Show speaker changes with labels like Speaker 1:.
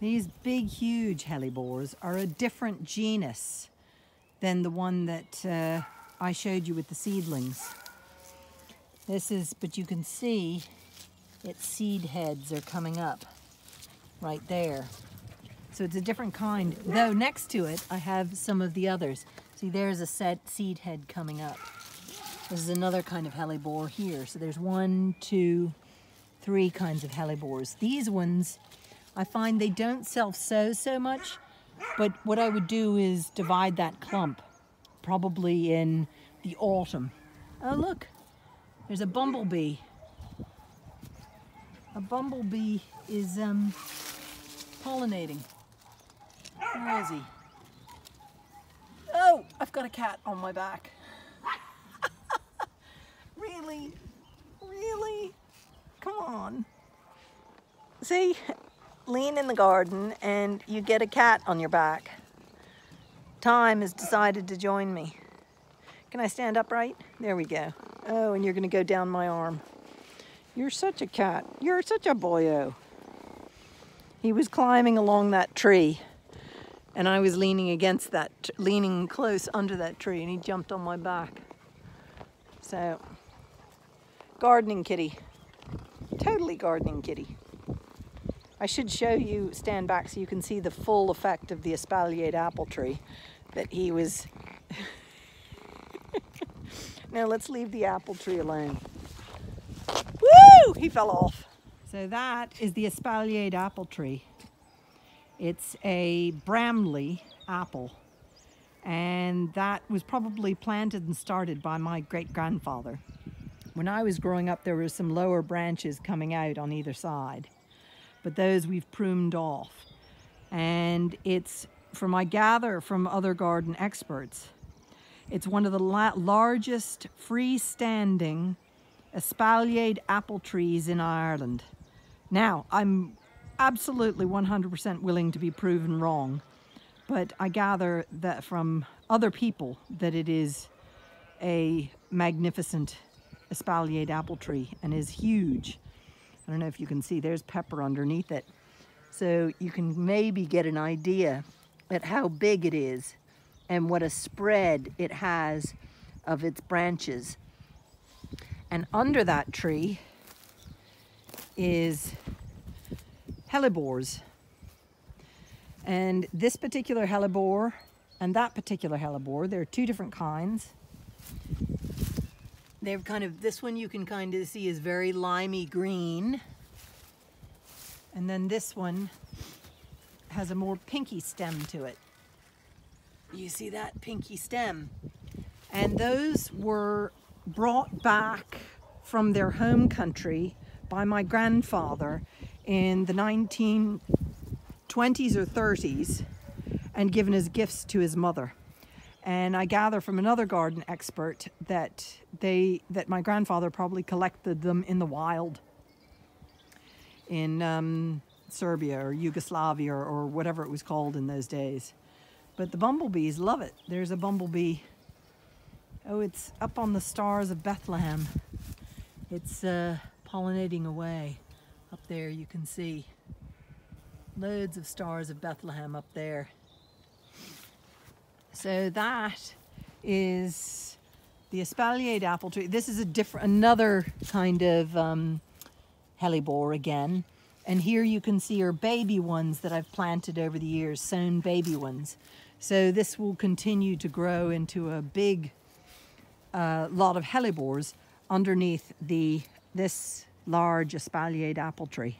Speaker 1: These big, huge hellebores are a different genus than the one that uh, I showed you with the seedlings. This is, but you can see its seed heads are coming up right there. So it's a different kind, though next to it I have some of the others. See, there's a set seed head coming up. This is another kind of hellebore here. So there's one, two, three kinds of hellebores. These ones I find they don't self-sow so much, but what I would do is divide that clump, probably in the autumn. Oh look, there's a bumblebee. A bumblebee is um, pollinating. Where is he? Oh, I've got a cat on my back. really? Really? Come on. See, lean in the garden and you get a cat on your back. Time has decided to join me. Can I stand upright? There we go. Oh, and you're gonna go down my arm. You're such a cat. You're such a boyo. He was climbing along that tree and I was leaning against that, leaning close under that tree and he jumped on my back. So, gardening kitty. Totally gardening kitty. I should show you, stand back so you can see the full effect of the espaliered apple tree that he was... now let's leave the apple tree alone. Woo! He fell off. So that is the espaliered apple tree. It's a Bramley apple and that was probably planted and started by my great-grandfather. When I was growing up there were some lower branches coming out on either side but those we've pruned off. And it's, from I gather from other garden experts, it's one of the la largest freestanding espaliered apple trees in Ireland. Now, I'm absolutely 100% willing to be proven wrong, but I gather that from other people that it is a magnificent espaliered apple tree and is huge. I don't know if you can see, there's pepper underneath it. So you can maybe get an idea at how big it is and what a spread it has of its branches. And under that tree is hellebores. And this particular hellebore and that particular hellebore, there are two different kinds. They're kind of, this one you can kind of see is very limey green. And then this one has a more pinky stem to it. You see that pinky stem? And those were brought back from their home country by my grandfather in the 1920s or 30s and given as gifts to his mother. And I gather from another garden expert that they that my grandfather probably collected them in the wild in um, Serbia or Yugoslavia or, or whatever it was called in those days. But the bumblebees love it. There's a bumblebee. Oh, it's up on the stars of Bethlehem. It's uh, pollinating away. Up there you can see loads of stars of Bethlehem up there. So that is the espaliered apple tree. This is a different, another kind of um, hellebore again. And here you can see are baby ones that I've planted over the years, sown baby ones. So this will continue to grow into a big uh, lot of hellebores underneath the this large espaliered apple tree.